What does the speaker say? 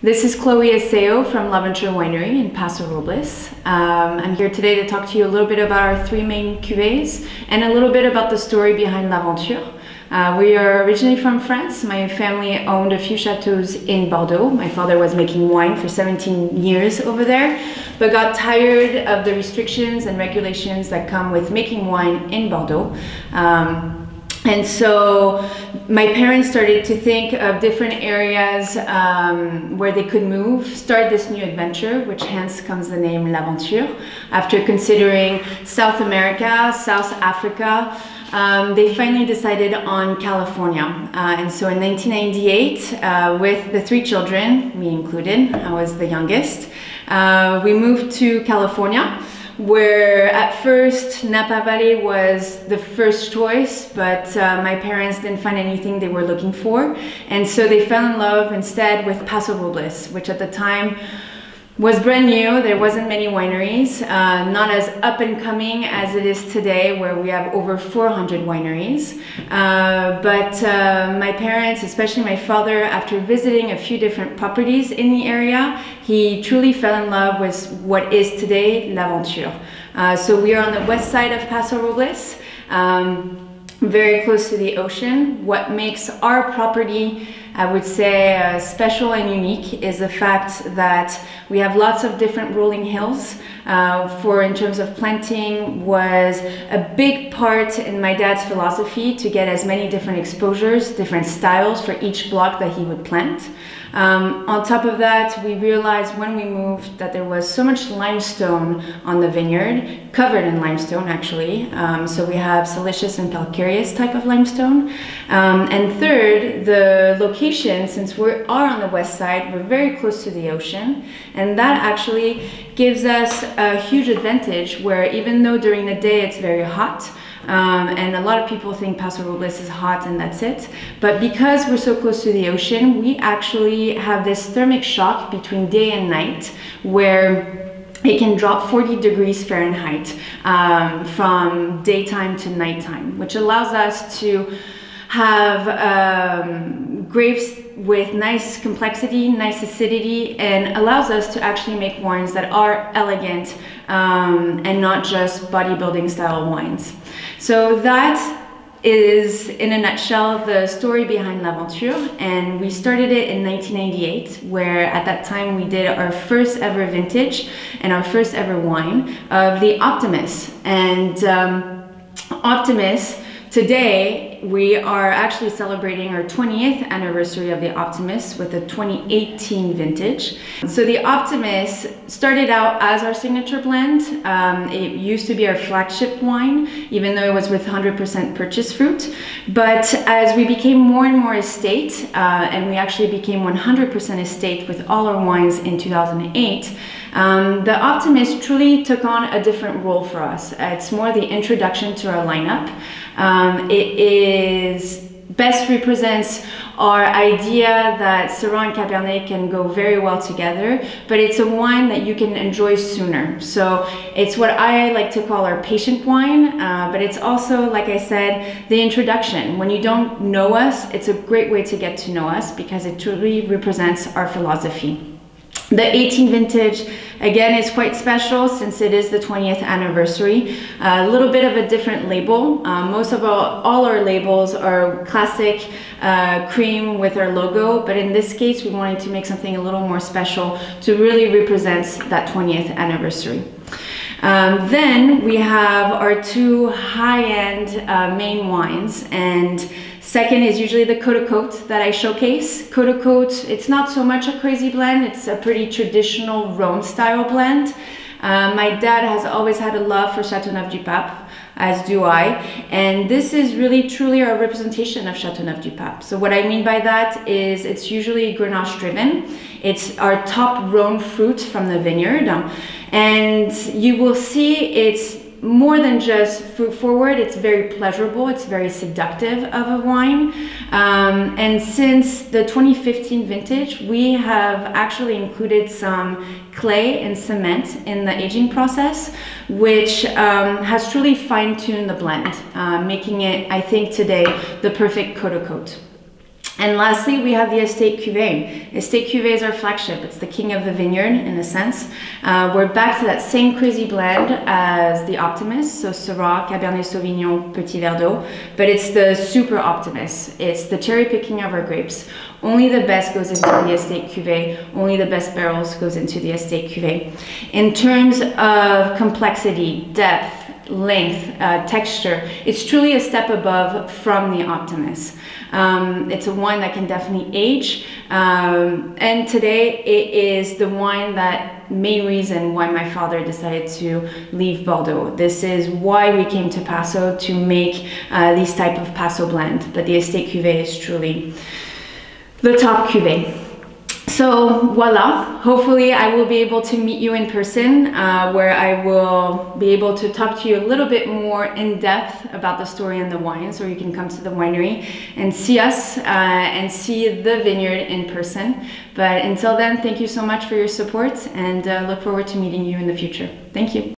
This is Chloe Asseo from L'Aventure Winery in Paso Robles. Um, I'm here today to talk to you a little bit about our three main cuvées and a little bit about the story behind L'Aventure. Uh, we are originally from France. My family owned a few chateaus in Bordeaux. My father was making wine for 17 years over there, but got tired of the restrictions and regulations that come with making wine in Bordeaux. Um, and so my parents started to think of different areas um, where they could move, start this new adventure, which hence comes the name L'Aventure. After considering South America, South Africa, um, they finally decided on California. Uh, and so in 1998, uh, with the three children, me included, I was the youngest, uh, we moved to California where at first Napa Valley was the first choice, but uh, my parents didn't find anything they were looking for. And so they fell in love instead with Paso Robles, which at the time was brand new. There wasn't many wineries, uh, not as up and coming as it is today, where we have over 400 wineries. Uh, but uh, my parents, especially my father, after visiting a few different properties in the area, he truly fell in love with what is today L'Aventure. Uh, so we are on the west side of Paso Robles. Um, very close to the ocean. What makes our property, I would say, uh, special and unique is the fact that we have lots of different rolling hills. Uh, for in terms of planting was a big part in my dad's philosophy to get as many different exposures, different styles for each block that he would plant. Um, on top of that, we realized when we moved that there was so much limestone on the vineyard, covered in limestone actually. Um, so we have siliceous and calcareous type of limestone. Um, and third, the location, since we are on the west side, we're very close to the ocean. And that actually gives us a huge advantage where even though during the day it's very hot, um, and a lot of people think Paso Robles is hot and that's it. But because we're so close to the ocean, we actually have this thermic shock between day and night where it can drop 40 degrees Fahrenheit um, from daytime to nighttime, which allows us to have um, grapes with nice complexity, nice acidity, and allows us to actually make wines that are elegant um, and not just bodybuilding style wines. So that is, in a nutshell, the story behind L'Aventure. And we started it in 1998, where at that time we did our first ever vintage and our first ever wine of the Optimus. And um, Optimus Today, we are actually celebrating our 20th anniversary of the Optimus with the 2018 vintage. So the Optimus started out as our signature blend. Um, it used to be our flagship wine, even though it was with 100% purchase fruit. But as we became more and more estate, uh, and we actually became 100% estate with all our wines in 2008, um, the Optimus truly took on a different role for us. It's more the introduction to our lineup. Um, it is best represents our idea that Syrah and Cabernet can go very well together, but it's a wine that you can enjoy sooner. So it's what I like to call our patient wine, uh, but it's also, like I said, the introduction. When you don't know us, it's a great way to get to know us because it truly represents our philosophy. The 18 vintage, again, is quite special since it is the 20th anniversary. A little bit of a different label. Um, most of all, all our labels are classic uh, cream with our logo, but in this case, we wanted to make something a little more special to really represent that 20th anniversary. Um, then we have our two high-end uh, main wines and Second is usually the Côte that I showcase. Côte, it's not so much a crazy blend, it's a pretty traditional Rhone style blend. Uh, my dad has always had a love for Châteauneuf du Pape, as do I. And this is really truly our representation of Châteauneuf du Pape. So what I mean by that is it's usually Grenache driven. It's our top Rhone fruit from the vineyard. And you will see it's more than just fruit forward, it's very pleasurable, it's very seductive of a wine. Um, and since the 2015 vintage, we have actually included some clay and cement in the aging process, which um, has truly fine tuned the blend, uh, making it, I think, today the perfect Côte Côte. And lastly, we have the Estate Cuvée. Estate Cuvée is our flagship. It's the king of the vineyard in a sense. Uh, we're back to that same crazy blend as the Optimus, so Syrah, Cabernet Sauvignon, Petit Verdot, but it's the super Optimus. It's the cherry picking of our grapes. Only the best goes into the Estate Cuvée. Only the best barrels goes into the Estate Cuvée. In terms of complexity, depth, length, uh, texture. It's truly a step above from the Optimus. Um, it's a wine that can definitely age. Um, and today it is the wine that main reason why my father decided to leave Bordeaux. This is why we came to Paso to make uh, type of Paso blend. But the Estate Cuvée is truly the top cuvée. So voila, hopefully I will be able to meet you in person uh, where I will be able to talk to you a little bit more in depth about the story and the wines or you can come to the winery and see us uh, and see the vineyard in person. But until then, thank you so much for your support and uh, look forward to meeting you in the future. Thank you.